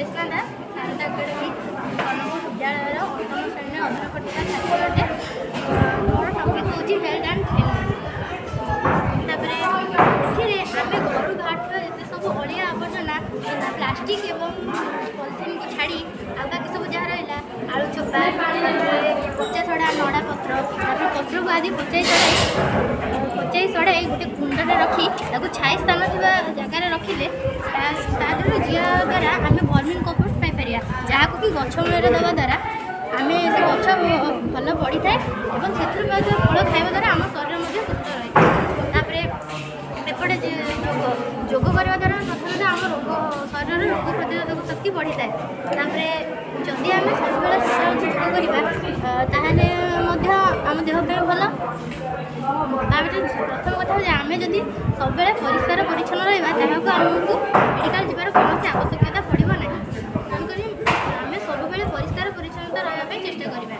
কৃষ্ণা দাস সান্তা একাডেমি কনক বিদ্যালয়ের অষ্টম শ্রেণীর অধ্যয়ন করতে ছাত্র অটে মোর টপিক হচ্ছে হেলথ অ্যান্ড ফিটনেস তাপরে এঠিরে আমি ঘরু ঘাটুয়া যেতে সব অলিয়া আবর্জনা প্লাস্টিক এবং পলিথিন কু ছাড়ি আউ বাকি সব যা রহিলা আলু চোপা পচা সড়া নড়া পত্র তারপরে পত্রকু আদি পচাই সড়াই পচাই সড়াই গোটে কুণ্ডরে রখি তাকে ছাই স্থান থাকা জায়গায় ଜିଆ ଦ୍ୱାରା ଆମେ ବର୍ମି କମ୍ପୋଷ୍ଟ ପାଇପାରିବା ଯାହାକୁ କି ଗଛ ମୂଳରେ ଦେବା ଦ୍ୱାରା ଆମେ ସେ ଗଛ ଭଲ ବଢ଼ିଥାଏ ଏବଂ ସେଥିରୁ ମଧ୍ୟ ଫଳ ଖାଇବା ଦ୍ୱାରା ଆମ ଶରୀର ମଧ୍ୟ ସୁସ୍ଥ ରହିଥାଏ ତାପରେ ଏପଟେ ଯୋଗ ଯୋଗ କରିବା ଦ୍ୱାରା ପ୍ରଥମତଃ ଆମ ରୋଗ ଶରୀରର ରୋଗ ପ୍ରତିରୋଧକ ଶକ୍ତି ବଢ଼ିଥାଏ ତାପରେ ଯଦି ଆମେ ସବୁବେଳେ ସକାଳୁ ଯୋଗ କରିବା ତାହେଲେ ମଧ୍ୟ ଆମ ଦେହ ପାଇଁ ଭଲ ତା ଭିତରେ ପ୍ରଥମ କଥା ହେଲେ ଆମେ ଯଦି ସବୁବେଳେ ପରିଶ୍ରମ ଘରକୁ ଆମକୁ ମେଡ଼ିକାଲ ଯିବାର କୌଣସି ଆବଶ୍ୟକତା ପଡ଼ିବ ନାହିଁ ତେଣୁକରି ଆମେ ସବୁବେଳେ ପରିଷ୍କାର ପରିଚ୍ଛନ୍ନତା ରହିବା ପାଇଁ ଚେଷ୍ଟା କରିବା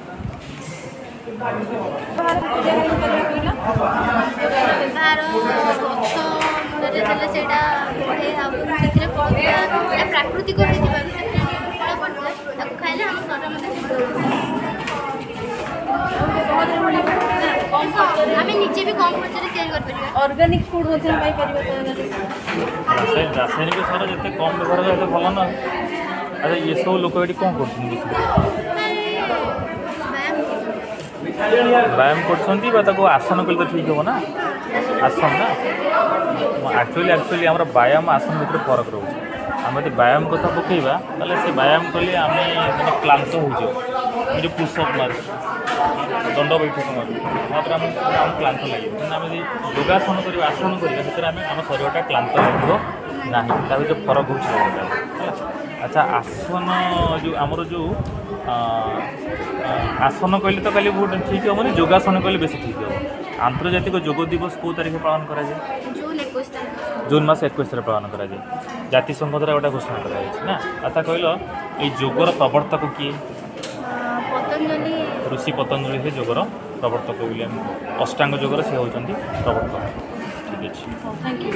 ବ୍ୟବହାର ଗଛ ମୁଣ୍ଡରେ ଦେଲେ ସେଇଟା ବଢ଼େ ଆଉ ସେଥିରେ ଫଳ ଏଇଟା ପ୍ରାକୃତିକ ହୋଇଥିବାରୁ ସେଥିରେ ଫଳ ପଡ଼ିଥାଏ ତାକୁ ଖାଇଲେ ଆମ ଶରୀର ମଧ୍ୟ ସୁସ୍ଥ ଆମେ ନିଜେ ବି କମ୍ ଖର୍ଚ୍ଚରେ ତିଆରି କରିପାରିବା ଅର୍ଗାନିକ ଫୁଡ଼୍ ମଧ୍ୟ ପାଇପାରିବା ଯେ ରାସାୟନିକ ସାର ଯେତେ କମ୍ ବ୍ୟବହାର ସେତେ ଭଲ ନା ଆରେ ଏସବୁ ଲୋକ ଏଠି କ'ଣ କରୁଛନ୍ତି ବ୍ୟାୟାମ କରୁଛନ୍ତି ବା ତାକୁ ଆସନ କଲେ ତ ଠିକ୍ ହେବ ନା ଆସନ ନା ଆକ୍ଚୁଆଲି ଆକ୍ଚୁଆଲି ଆମର ବ୍ୟାୟାମ ଆସନ ଭିତରେ ଫରକ ରହୁଛି ଆମେ ଯଦି ବ୍ୟାୟାମ କଥା ପକାଇବା ତାହେଲେ ସେ ବ୍ୟାୟାମ କଲେ ଆମେ ମାନେ କ୍ଲାନ୍ତ ହୋଇଯାଉ ଆମେ ଯେଉଁ ପୁଷଅପ୍ ମାରୁ ଦଣ୍ଡ ବୈଠକ ମାରୁ ତାପରେ ଆମେ ଆମକୁ କ୍ଲାନ୍ତ ଲାଗିବ କିନ୍ତୁ ଆମେ ଯଦି ଯୋଗାସନ କରିବା ଆସନ କରିବା ସେଥିରେ ଆମେ ଆମ ଶରୀରଟା କ୍ଲାନ୍ତ ଲାଗିବ ନାହିଁ ତା ଭିତରେ ଫରକ ହେଉଛି ହେଲା ଆଚ୍ଛା ଆସନ ଯେଉଁ ଆମର ଯେଉଁ আসন কহিলে তো খালি ঠিক হবনি যোগাসন কহিলে বেশি ঠিক হব আন্তর্জাতিক যোগ দিবস কেউ তারিখে পালন করা যায় জুন মাসে একুশ তারিখ পালন করা যায় জাতিসংঘ দ্বারা ওটা ঘোষণা করা হয়েছে না আচ্ছা কহিল এই যোগর প্রবর্তক কিয়ে ঋষি পতঞ্জলি সে যোগর প্রবর্তক বলে অষ্টাঙ্গ যোগর সে হচ্ছেন প্রবর্তক ঠিক আছে